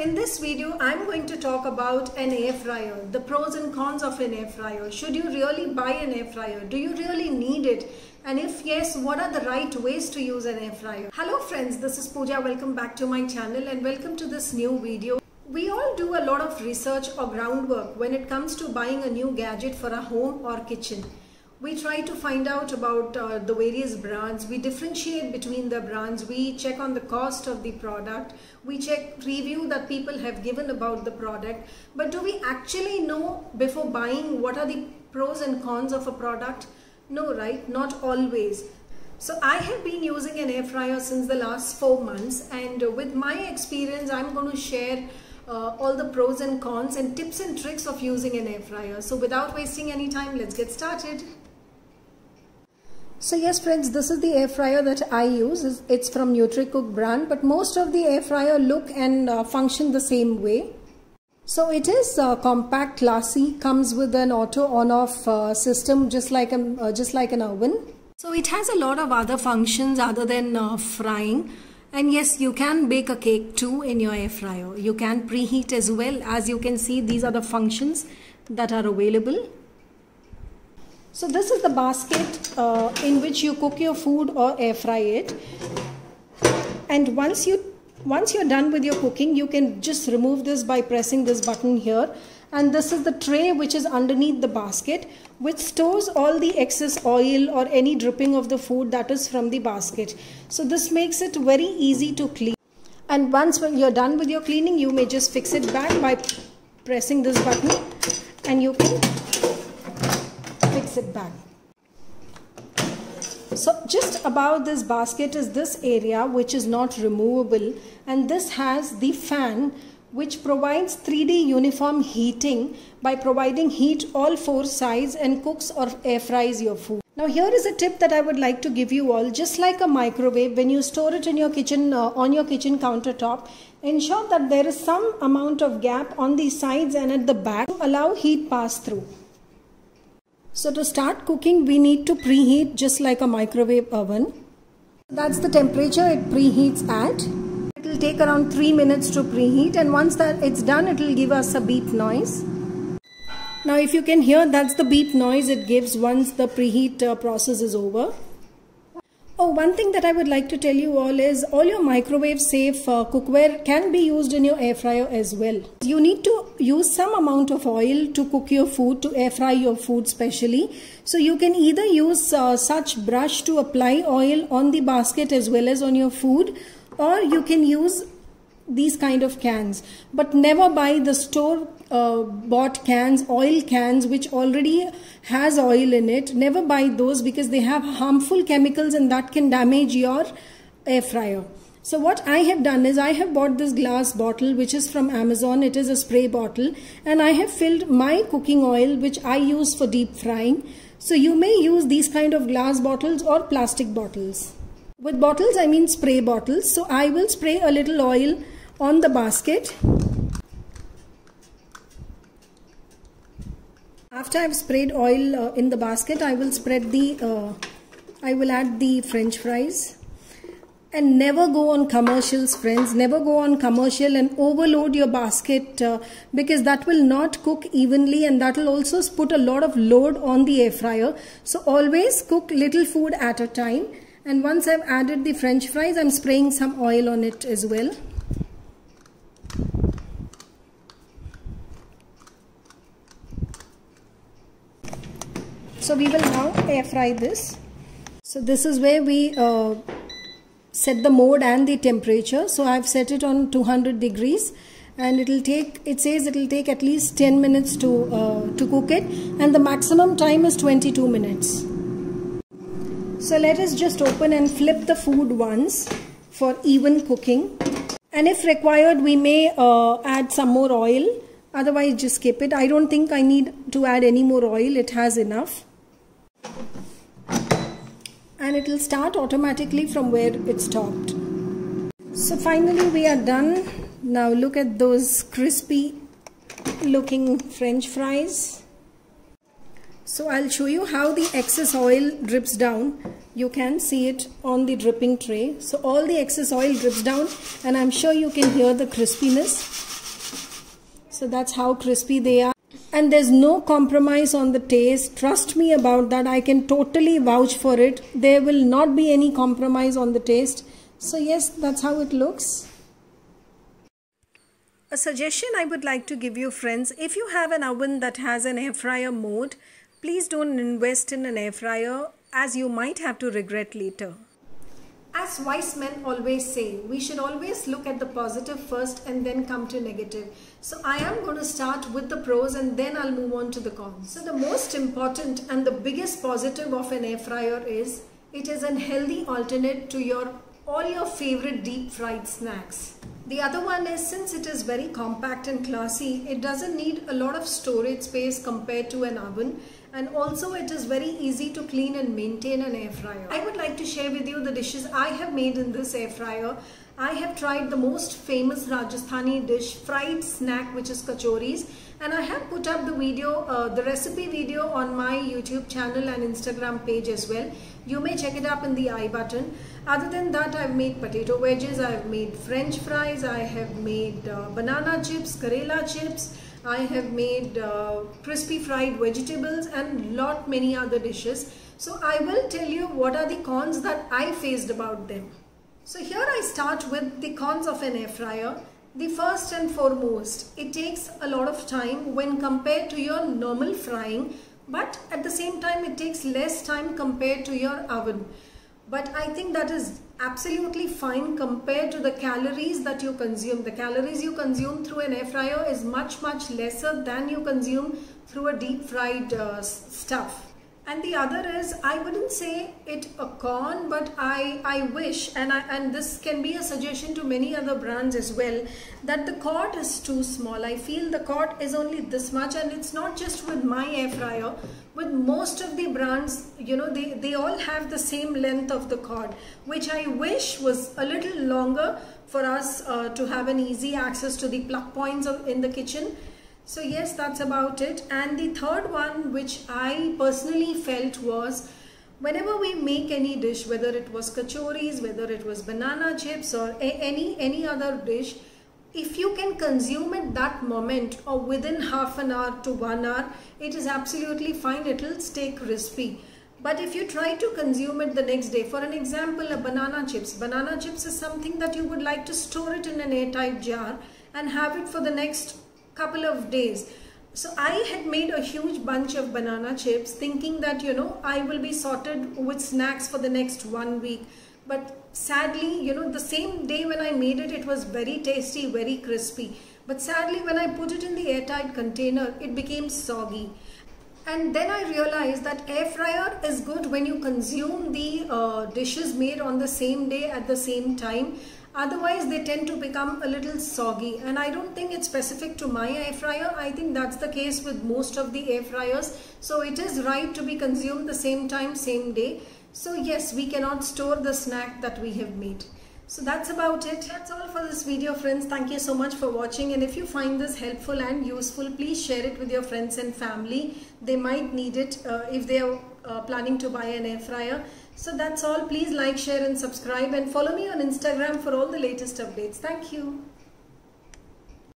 in this video, I'm going to talk about an air fryer, the pros and cons of an air fryer. Should you really buy an air fryer? Do you really need it? And if yes, what are the right ways to use an air fryer? Hello friends, this is Pooja. Welcome back to my channel and welcome to this new video. We all do a lot of research or groundwork when it comes to buying a new gadget for a home or kitchen we try to find out about uh, the various brands. We differentiate between the brands. We check on the cost of the product. We check review that people have given about the product. But do we actually know before buying what are the pros and cons of a product? No right? Not always. So I have been using an air fryer since the last four months and with my experience I'm going to share uh, all the pros and cons and tips and tricks of using an air fryer. So without wasting any time, let's get started. So yes friends, this is the air fryer that I use. It's from NutriCook brand, but most of the air fryer look and uh, function the same way. So it is uh, compact, classy, comes with an auto on-off uh, system just like, a, uh, just like an oven. So it has a lot of other functions other than uh, frying. And yes, you can bake a cake too in your air fryer. You can preheat as well. As you can see, these are the functions that are available. So this is the basket uh, in which you cook your food or air fry it. And once you once you're done with your cooking, you can just remove this by pressing this button here. And this is the tray which is underneath the basket which stores all the excess oil or any dripping of the food that is from the basket. So this makes it very easy to clean. And once you're done with your cleaning, you may just fix it back by pressing this button and you can fix it back. So just above this basket is this area which is not removable and this has the fan which provides 3D uniform heating by providing heat all four sides and cooks or air fries your food. Now here is a tip that I would like to give you all. Just like a microwave, when you store it in your kitchen, uh, on your kitchen countertop, ensure that there is some amount of gap on the sides and at the back to allow heat pass through. So to start cooking, we need to preheat just like a microwave oven. That's the temperature it preheats at. It will take around 3 minutes to preheat and once that it's done, it will give us a beep noise. Now if you can hear, that's the beep noise it gives once the preheat uh, process is over. Oh, one thing that I would like to tell you all is all your microwave safe uh, cookware can be used in your air fryer as well. You need to use some amount of oil to cook your food, to air fry your food specially. So you can either use uh, such brush to apply oil on the basket as well as on your food or you can use these kind of cans but never buy the store uh, bought cans oil cans which already has oil in it never buy those because they have harmful chemicals and that can damage your air fryer so what I have done is I have bought this glass bottle which is from Amazon. It is a spray bottle and I have filled my cooking oil which I use for deep frying. So you may use these kind of glass bottles or plastic bottles. With bottles I mean spray bottles. So I will spray a little oil on the basket. After I've sprayed oil uh, in the basket, I will spread the, uh, I will add the french fries. And never go on commercials, friends. Never go on commercial and overload your basket uh, because that will not cook evenly and that will also put a lot of load on the air fryer. So always cook little food at a time. And once I've added the french fries, I'm spraying some oil on it as well. So we will now air fry this. So this is where we uh, set the mode and the temperature. So I've set it on 200 degrees and it will take, it says it will take at least 10 minutes to, uh, to cook it and the maximum time is 22 minutes. So let us just open and flip the food once for even cooking. And if required, we may uh, add some more oil. Otherwise, just skip it. I don't think I need to add any more oil. It has enough and it will start automatically from where it stopped. So finally we are done. Now look at those crispy looking french fries. So I'll show you how the excess oil drips down. You can see it on the dripping tray. So all the excess oil drips down and I'm sure you can hear the crispiness. So that's how crispy they are. And there's no compromise on the taste. Trust me about that. I can totally vouch for it. There will not be any compromise on the taste. So yes, that's how it looks. A suggestion I would like to give you friends, if you have an oven that has an air fryer mode, please don't invest in an air fryer as you might have to regret later. As wise men always say, we should always look at the positive first and then come to negative. So I am going to start with the pros and then I'll move on to the cons. So the most important and the biggest positive of an air fryer is it is a healthy alternate to your all your favorite deep fried snacks. The other one is since it is very compact and classy, it doesn't need a lot of storage space compared to an oven and also it is very easy to clean and maintain an air fryer. I would like to share with you the dishes I have made in this air fryer. I have tried the most famous Rajasthani dish fried snack which is kachoris and I have put up the video, uh, the recipe video on my YouTube channel and Instagram page as well. You may check it up in the i button. Other than that, I've made potato wedges, I've made french fries, I have made uh, banana chips, karela chips, I have made uh, crispy fried vegetables and lot many other dishes. So I will tell you what are the cons that I faced about them. So here I start with the cons of an air fryer. The first and foremost, it takes a lot of time when compared to your normal frying but at the same time it takes less time compared to your oven. But I think that is absolutely fine compared to the calories that you consume. The calories you consume through an air fryer is much much lesser than you consume through a deep fried uh, stuff and the other is I wouldn't say it a con but I I wish and I, and this can be a suggestion to many other brands as well that the cord is too small. I feel the cord is only this much and it's not just with my air fryer. With most of the brands you know they they all have the same length of the cord which I wish was a little longer for us uh, to have an easy access to the plug points of, in the kitchen so yes, that's about it. And the third one, which I personally felt was whenever we make any dish, whether it was kachoris, whether it was banana chips or any, any other dish, if you can consume it that moment or within half an hour to one hour, it is absolutely fine. It will stay crispy. But if you try to consume it the next day, for an example, a banana chips. Banana chips is something that you would like to store it in an airtight jar and have it for the next couple of days. So I had made a huge bunch of banana chips thinking that, you know, I will be sorted with snacks for the next one week. But sadly, you know, the same day when I made it, it was very tasty, very crispy. But sadly, when I put it in the airtight container, it became soggy. And then I realized that air fryer is good when you consume the uh, dishes made on the same day at the same time Otherwise, they tend to become a little soggy and I don't think it's specific to my air fryer. I think that's the case with most of the air fryers. So it is right to be consumed the same time, same day. So yes, we cannot store the snack that we have made. So that's about it. That's all for this video friends. Thank you so much for watching and if you find this helpful and useful, please share it with your friends and family. They might need it uh, if they are uh, planning to buy an air fryer. So that's all. Please like, share and subscribe and follow me on Instagram for all the latest updates. Thank you.